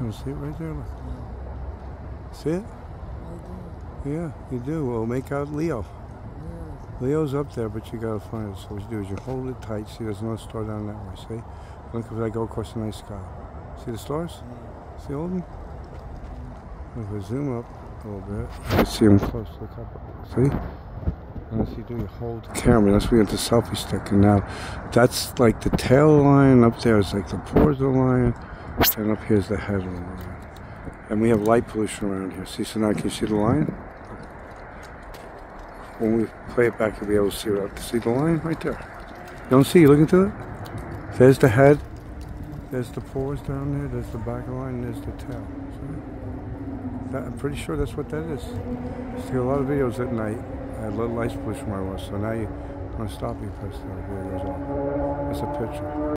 You see it right there? Look. See it? I do. Yeah, you do. Well, make out Leo. Yeah. Leo's up there, but you gotta find it. So what you do is you hold it tight. See, there's no star down that way. See? Look if I go across the night sky. See the stars? Yeah. See all of them? If I zoom up a little bit, you see them close. Look up. See? And as you do, you hold the camera. That's where you get the selfie stick. And now, that's like the tail line. Up there is like the pores of the line. And up here is the head of the line. And we have light pollution around here. See, so now can you see the lion? When we play it back, you'll be able to see it. See the lion right there? You don't see? You looking to it? There's the head. There's the paws down there. There's the back line. There's the tail. That, I'm pretty sure that's what that is. See a lot of videos at night. I had little light pollution where I was. So now you want to stop, you press the video goes off. That's a picture.